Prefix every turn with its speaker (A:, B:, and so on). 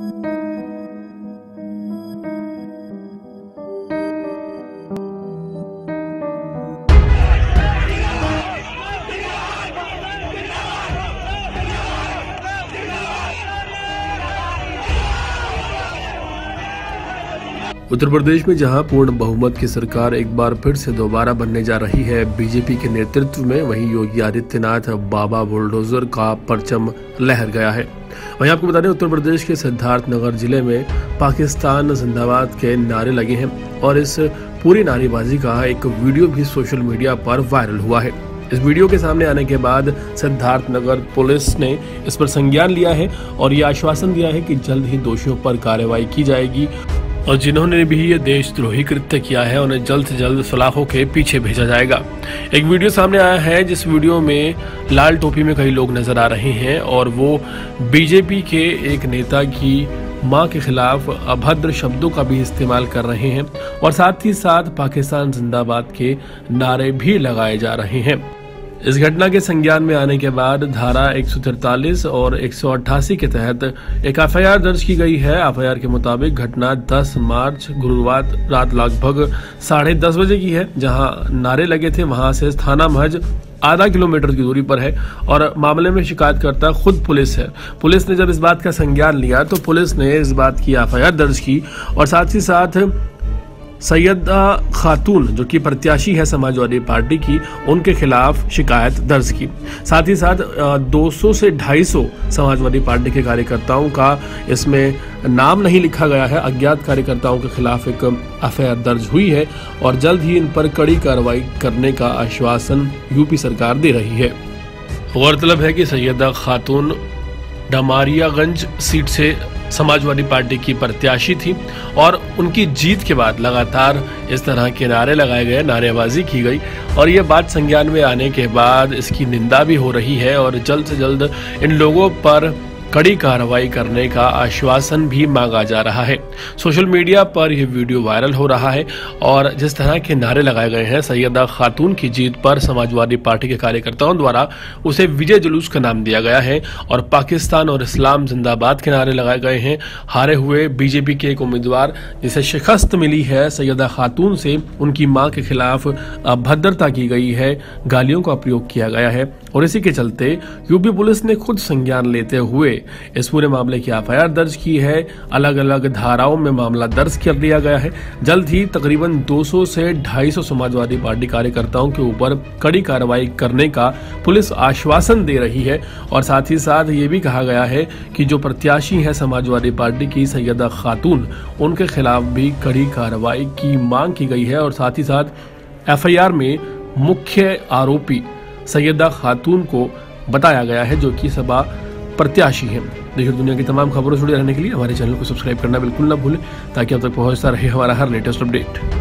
A: Thank you. Uttar Pradesh में जहाँ पूर्ण बहुमत की सरकार एक बार फिर से दोबारा बनने जा रही है, बीजेपी के नेतृत्व में वहीं योगी आदित्यनाथ बाबा बुलडोजर का परचम लहर गया है। वहीं आपको बता दें, उत्तर प्रदेश के सिद्धार्थनगर ज़िले में पाकिस्तान जिंदाबाद के नारे लगे हैं और इस पूरी नारेबाजी का एक वीडियो भी सोशल मीडिया पर वायरल हुआ है। इस वीडियो के सामने आने के बाद सिद्धार्थनगर पुलिस ने इस पर संज्ञान लिया है और ये आश्वासन दिया है कि जल्द ही दोषियों पर कार्रवाई की जाएगी। और जिन्होंने भी ये देशद्रोही कृत्य किया है, उन्हें जल्द से जल्द सलाखों के पीछे भेजा जाएगा। एक वीडियो सामने आया है, जिस वीडियो में लाल टोपी में कई लोग नज़र आ रहे हैं और वो बीजेपी के एक नेता की माँ के खिलाफ अभद्र शब्दों का भी इस्तेमाल कर रहे हैं और साथ ही साथ पाकिस्तान जिंदाबाद के नारे भी लगाए जा रहे हैं। इस घटना के संज्ञान में आने के बाद धारा एक और एक सौ अट्ठासी के तहत एक एफआईआर दर्ज की गई है। एफआईआर के मुताबिक घटना 10 मार्च गुरुवार रात लगभग साढ़े दस बजे की है। जहाँ नारे लगे थे, वहाँ से थाना महज आधा किलोमीटर की दूरी पर है और मामले में शिकायतकर्ता खुद पुलिस है। पुलिस ने जब इस बात का संज्ञान लिया तो पुलिस ने इस बात की एफआईआर दर्ज की और साथ ही साथ सैयदा खातून, जो कि प्रत्याशी है समाजवादी पार्टी की, उनके खिलाफ शिकायत दर्ज की। साथ ही साथ 200 से 250 समाजवादी पार्टी के कार्यकर्ताओं का इसमें नाम नहीं लिखा गया है। अज्ञात कार्यकर्ताओं के खिलाफ एक एफआईआर दर्ज हुई है और जल्द ही इन पर कड़ी कार्रवाई करने का आश्वासन यूपी सरकार दे रही है। गौरतलब है कि सैयदा खातून डमारियागंज सीट से समाजवादी पार्टी की प्रत्याशी थी और उनकी जीत के बाद लगातार इस तरह के नारे लगाए गए, नारेबाजी की गई। और ये बात संज्ञान में आने के बाद इसकी निंदा भी हो रही है और जल्द से जल्द इन लोगों पर कड़ी कार्रवाई करने का आश्वासन भी मांगा जा रहा है। सोशल मीडिया पर यह वीडियो वायरल हो रहा है और जिस तरह के नारे लगाए गए हैं, सैयदा खातून की जीत पर समाजवादी पार्टी के कार्यकर्ताओं द्वारा उसे विजय जुलूस का नाम दिया गया है और पाकिस्तान और इस्लाम जिंदाबाद के नारे लगाए गए हैं। हारे हुए बीजेपी के एक उम्मीदवार जिसे शिकस्त मिली है, सैयदा खातून से उनकी माँ के खिलाफ अभद्रता की गई है, गालियों का प्रयोग किया गया है और इसी के चलते यूपी पुलिस ने खुद संज्ञान लेते हुए इस पूरे मामले की एफआईआर दर्ज की है। अलग अलग धाराओं में मामला दर्ज कर दिया गया है। जल्द ही तकरीबन 200 से 250 समाजवादी पार्टी कार्यकर्ताओं के ऊपर कड़ी कार्रवाई करने का पुलिस आश्वासन दे रही है। और साथ ही साथ ये भी कहा गया है कि जो प्रत्याशी है समाजवादी पार्टी की सैयदा खातून, उनके खिलाफ भी कड़ी कार्रवाई की मांग की गई है। और साथ ही साथ एफआईआर में मुख्य आरोपी सैयदा खातून को बताया गया है, जो कि सभा प्रत्याशी हैं। देश दुनिया की तमाम खबरों से जुड़े रहने के लिए हमारे चैनल को सब्सक्राइब करना बिल्कुल ना भूलें, ताकि अब तक पहुँचता रहे हमारा हर लेटेस्ट अपडेट।